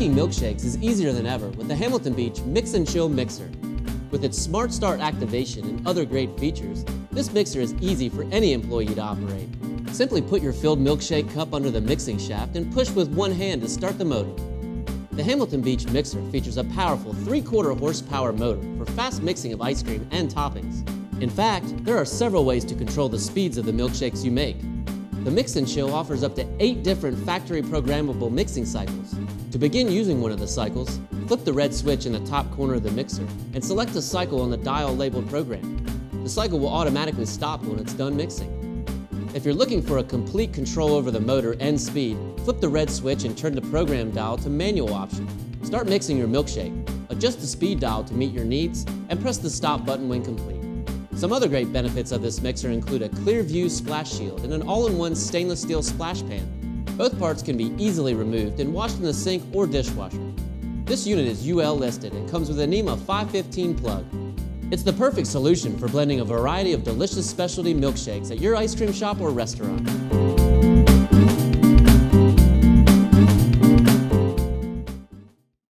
Making milkshakes is easier than ever with the Hamilton Beach Mix n' Chill Mixer. With its Smart Start activation and other great features, this mixer is easy for any employee to operate. Simply put your filled milkshake cup under the mixing shaft and push with one hand to start the motor. The Hamilton Beach Mixer features a powerful 3-quarter horsepower motor for fast mixing of ice cream and toppings. In fact, there are several ways to control the speeds of the milkshakes you make. The Mix n' Chill offers up to 8 different factory programmable mixing cycles. To begin using one of the cycles, flip the red switch in the top corner of the mixer and select a cycle on the dial labeled program. The cycle will automatically stop when it's done mixing. If you're looking for a complete control over the motor and speed, flip the red switch and turn the program dial to manual option. Start mixing your milkshake, adjust the speed dial to meet your needs, and press the stop button when complete. Some other great benefits of this mixer include a clear view splash shield and an all-in-one stainless steel splash pan. Both parts can be easily removed and washed in the sink or dishwasher. This unit is UL listed and comes with a NEMA 515 plug. It's the perfect solution for blending a variety of delicious specialty milkshakes at your ice cream shop or restaurant.